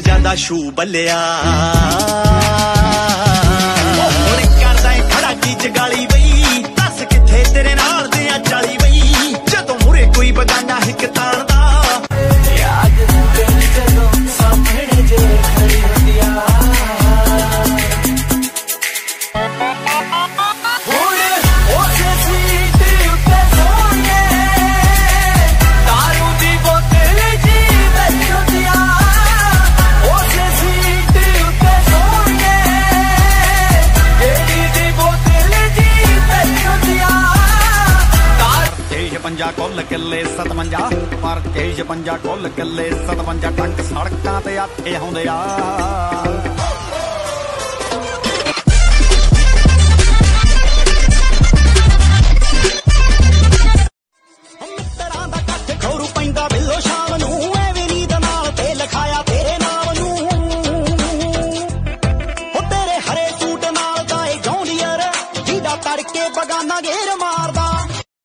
ਜਾਂਦਾ ਸ਼ੂ ਬੱਲਿਆ ਹੋਰ ਕਰਦਾ ਏ ਖੜਾ ਕੀ ਜਗਾਲੀ ਬਈ। ਦੱਸ ਕਿੱਥੇ ਤੇਰੇ ਨਾਲ ਦੇ ਆ ਚਾਲੀ ਬਈ। ਜਦੋਂ ਮੁਰੇ ਕੋਈ ਬਗਾਨਾ ਹਿੱਕ ਤਾਣਦਾ ਪੰਜਾ ਕੁੱਲ ਕਿੱਲੇ 57 ਪਰ ਤੇਜ ਪੰਜਾ ਕੁੱਲ ਕਿੱਲੇ 57 ਟੱਕ ਸੜਕਾਂ ਤੇ ਆਥੇ ਆਉਂਦੇ ਆ ਮਿੱਤਰਾਂ ਦਾ ਕੱਠ ਖੌਰੂ ਪੈਂਦਾ ਬਿੱਲੋ ਸ਼ਾਮ ਨੂੰ ਐਵੇਂ ਨੀਂਦ ਨਾਲ ਤੇ ਲਿਖਾਇਆ ਤੇਰੇ ਨਾਮ ਨੂੰ ਉਹ ਤੇਰੇ ਹਰੇ ਸੂਟ ਨਾਲ ਦਾ ਏ ਜੌਂਡੀਅਰ ਜਿਹਦਾ ਤੜਕੇ ਬਗਾਨਾ ਗੇਰ ਮਾਰਦਾ